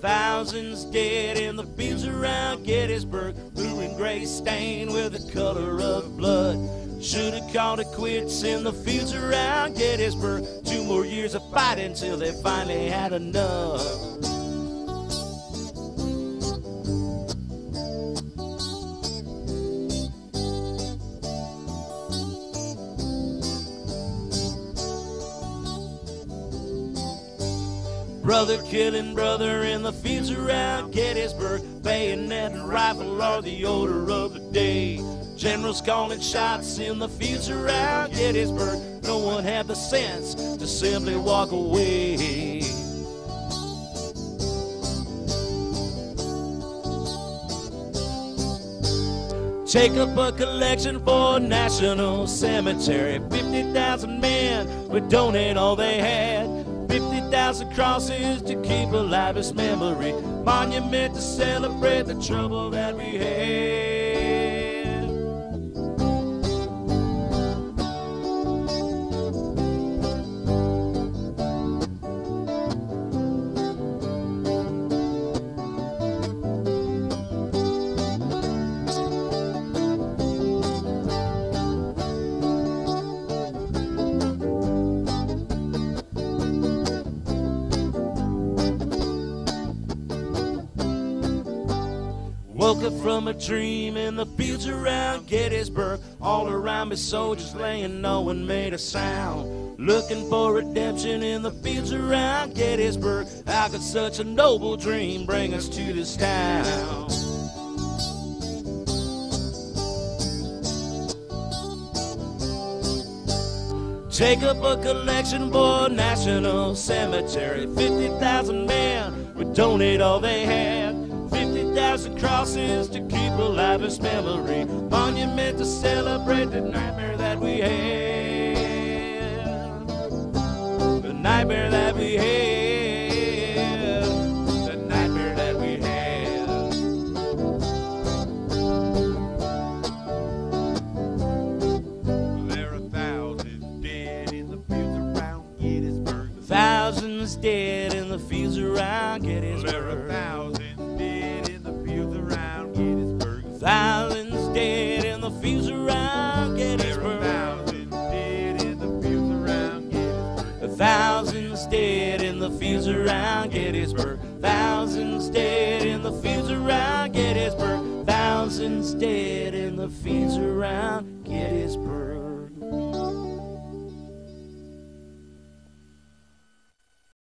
Thousands dead in the fields around Gettysburg, blue and gray stained with the color of blood. Should have called it quits in the fields around Gettysburg. Two more years of fighting till they finally had enough. Brother killing brother in the fields around Gettysburg. Bayonet and rifle are the order of the day. Generals calling shots in the fields around Gettysburg. No one had the sense to simply walk away. Take up a collection for a national cemetery. 50,000 men would donate all they had. 50,000 crosses to keep alive his memory. Monument to celebrate the trouble that we had. Woke up from a dream in the fields around Gettysburg. All around me, soldiers laying, no one made a sound. Looking for redemption in the fields around Gettysburg. How could such a noble dream bring us to this town? Take up a collection for national cemetery. 50,000 men would donate all they had. 50,000 crosses to keep alive his memory. Monument to celebrate the nightmare that we had. The nightmare that we had. The nightmare that we had. There are thousands dead in the fields around Gettysburg. Thousands dead in the fields around There are thousands the fields around Gettysburg. Thousands dead in the fields around Gettysburg. Thousands dead in the fields around Gettysburg.